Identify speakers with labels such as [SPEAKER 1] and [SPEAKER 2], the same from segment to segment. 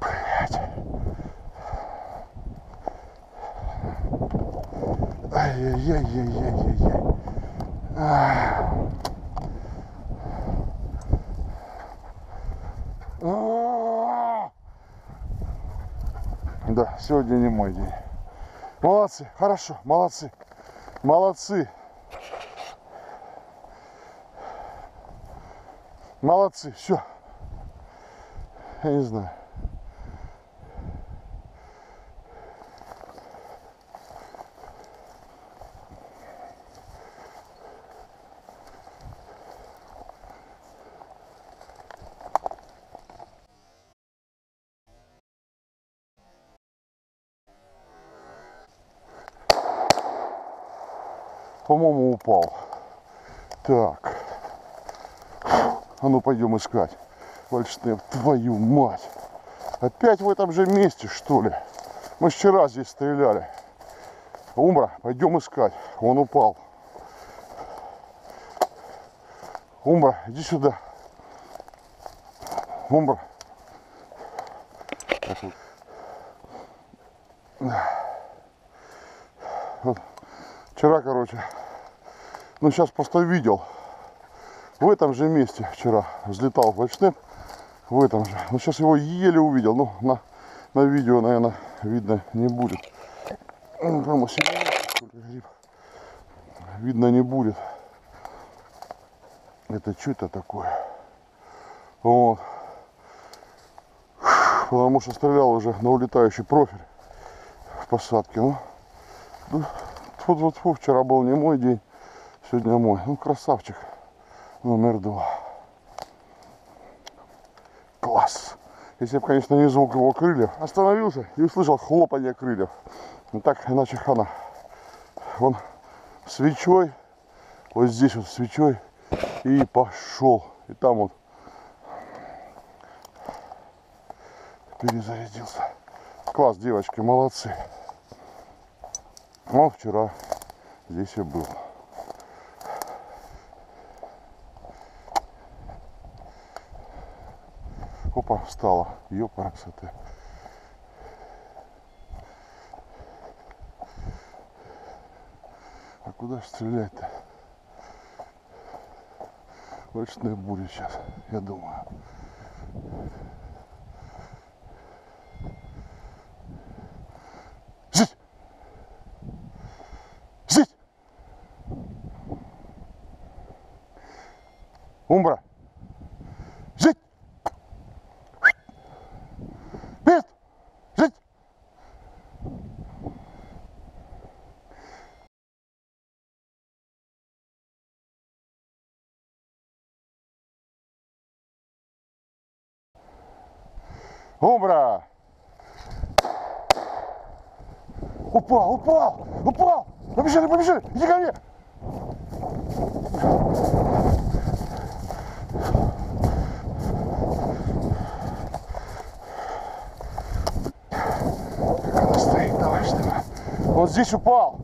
[SPEAKER 1] Блять. Ай-яй-яй-яй-яй-яй-яй. А. А -а да, сегодня не мой день. Молодцы, хорошо, молодцы. Молодцы. Молодцы, все. Я не знаю. По-моему, упал. Так. А ну пойдем искать. Вальштейн, твою мать. Опять в этом же месте, что ли? Мы вчера здесь стреляли. Умбра, пойдем искать. Он упал. Умбра, иди сюда. Умбра. Вот. Вчера, короче, ну сейчас просто видел. В этом же месте вчера взлетал вальшнеп. В этом же. Но сейчас его еле увидел. Ну, на, на видео, наверное, видно не будет. Ну, прямо гриб. Видно не будет. Это что это такое? Вот. Потому что стрелял уже на улетающий профиль в посадке. Ну, ну вот вот вчера был не мой день, сегодня мой. Ну, красавчик номер два. Класс. Если бы, конечно, не звук его крыльев. Остановился и услышал хлопанье крыльев. Ну так, иначе хана. Он свечой, вот здесь вот свечой и пошел. И там вот перезарядился. Класс, девочки, молодцы. Ну, вчера здесь я был. Опа, встала. Ёпа, красоты. А куда ж стрелять-то? Ручная буря сейчас, я думаю. Жить! Жить! Умбра! Умбра! Упал, упал, упал! Побежали, побежали! Иди ко мне! Стоит, давай, ли? Он здесь упал.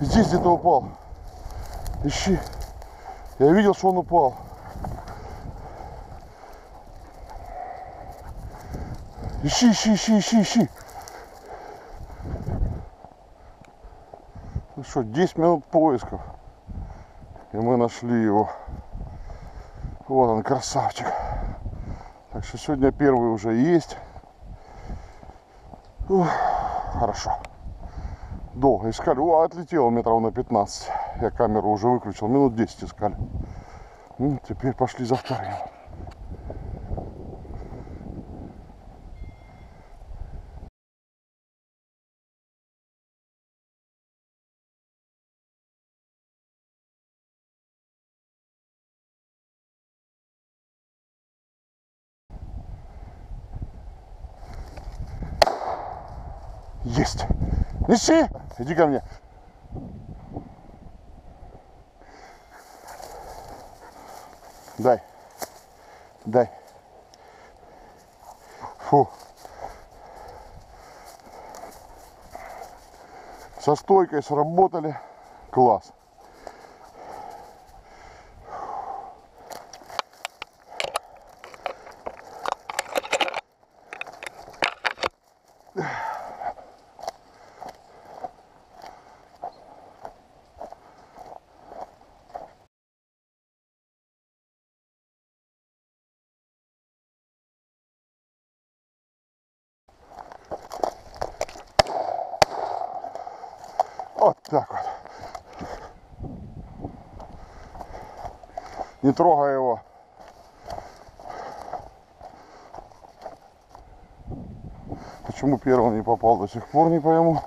[SPEAKER 1] Здесь где-то упал. Ищи. Я видел, что он упал. Ищи, ищи, ищи, ищи, ищи. Ну что, 10 минут поисков. И мы нашли его. Вот он, красавчик. Так что сегодня первый уже есть. Ух, хорошо. Долго искали. О, отлетело метров на 15. Я камеру уже выключил. Минут 10 искали. Ну, теперь пошли за вторым. Есть. Неси. Иди ко мне. Дай. Дай. Фу. Со стойкой сработали. Класс. Вот так вот. Не трогай его. Почему первый не попал до сих пор, не пойму.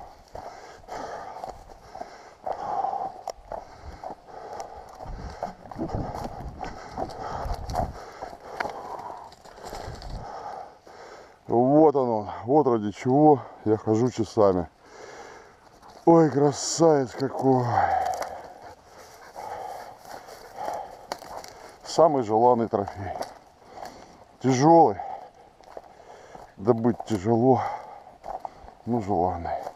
[SPEAKER 1] Вот оно, вот ради чего я хожу часами. Ой, красавец какой. Самый желанный трофей. Тяжелый. Добыть тяжело, но желанный.